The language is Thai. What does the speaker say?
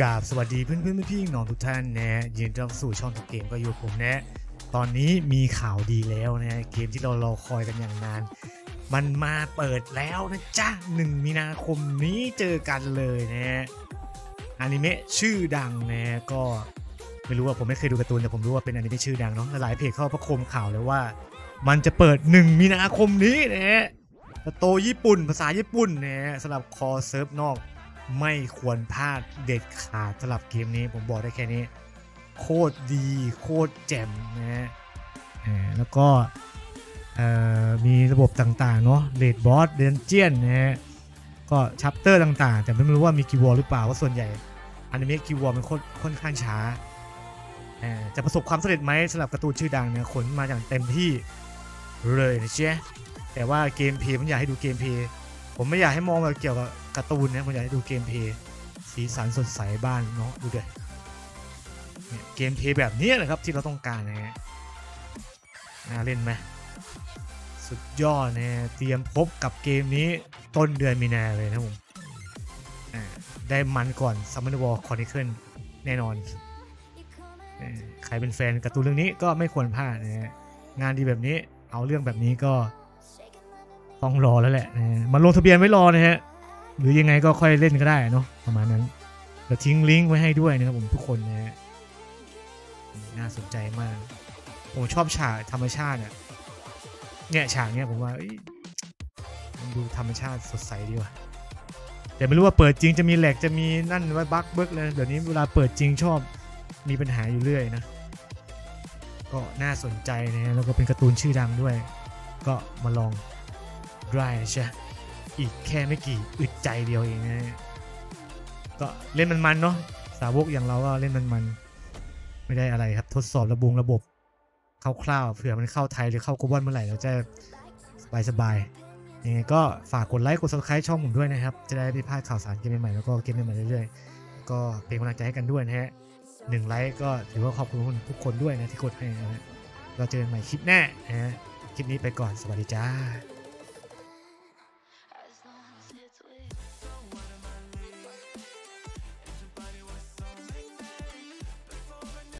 กราบสวัสดีเพื่อนเพื่อนพี่ๆน้องทุกท่านนะยินดีต้อนรับสู่ช่องทุกเกมก็อยู่ผมนะ ตอนนี้มีข่าวดีแล้วนะเกมที่เรารอคอยกันอย่างนาน มันมาเปิดแล้วนะจ๊ะหนึ่งมีนาคมนี้เจอกันเลยนะอนิเมะชื่อดังนะก็ไม่รู้ว่าผมไม่เคยดูการ์ตูนแต่ผมรู้ว่าเป็นอนิเมะชื่อดังเนาะหลายเพจเข้าประโคมข่าวเลยว่า มันจะเปิด1มีนาคมนี้นะโตญี่ปุ่นภาษาญี่ปุ่นนะสำหรับคอเซิร์ฟนอก ไม่ควรพลาดเด็ดขาดสำหรับเกมนี้ผมบอกได้แค่นี้ โคตรดีโคตรแจ่มนะฮะแล้วก็มีระบบต่างๆ เนาะ raid boss dungeon นะฮะก็ chapter ต่างๆ แต่ไม่รู้ว่ามี guild war หรือเปล่าว่าะส่วนใหญ่อนิเมะ guild war มันค่อนค่อนข้างช้าอ่าจะประสบความสำเร็จไหมสำหรับการ์ตูนชื่อดังเนี่ยขนมาอย่างเต็มที่เลยนะเจ๊แต่ว่าเกมเพย์ผมอยากให้ดูเกมเพย์ ผมไม่อยากให้มองแบบเกี่ยวกับการ์ตูนนะผมอยากให้ดูเกมเพย์สีสันสดใสบ้านเนาะดูด้วยเนี่ยเกมเพย์แบบนี้แหละครับที่เราต้องการนะฮะน่าเล่นไหมสุดยอดนะเตรียมพบกับเกมนี้ต้นเดือนมีนาเลยนะผมได้มันก่อน Summoner War Chronicle แน่นอน ใครเป็นแฟนการ์ตูนเรื่องนี้ก็ไม่ควรพลาดนะฮะงานดีแบบนี้เอาเรื่องแบบนี้ก็ ต้องรอแล้วแหละนะฮะมาลงทะเบียนไว้รอนะฮะหรือยังไงก็ค่อยเล่นก็ได้เนาะประมาณนั้นเดี๋ยวทิ้งลิงก์ไว้ให้ด้วยนะครับผมทุกคนนะฮะน่าสนใจมาก ผมชอบฉากธรรมชาติอะเนี่ยฉากเนี้ยผมว่ามันดูธรรมชาติสดใสดีว่ะแต่ไม่รู้ว่าเปิดจริงจะมีแหลกจะมีนั่นไว้บั๊กเบิกเลยเดี๋ยวนี้เวลาเปิดจริงชอบมีปัญหาอยู่เรื่อยนะ ก็น่าสนใจนะฮะแล้วก็เป็นการ์ตูนชื่อดังด้วย ก็มาลอง ได้นะใช่อีกแค่ไม่กี่อึดใจเดียวเองนะก็เล่นมันๆเนาะสาวกอย่างเราก็เล่นมันๆไม่ได้อะไรครับ ทดสอบระบงระบบคร่าวๆเผื่อมันเข้าไทยหรือเข้าโกลบอลเมื่อไหร่เราจะสบายๆยังไงก็ฝากกดไลค์กด subscribe ช่องผมด้วยนะครับ จะได้ไม่พลาดข่าวสารเกมใหม่ๆแล้วก็เกมใหม่ๆเรื่อยๆ ก็เป็นกำลังใจให้กันด้วยนะฮะหนึ่งไลค์ก็ถือว่าขอบคุณทุกคนด้วยนะที่กดให้นะฮะเราเจอกันใหม่คลิปหน้านะฮะคลิปนี้ไปก่อนสวัสดีจ้า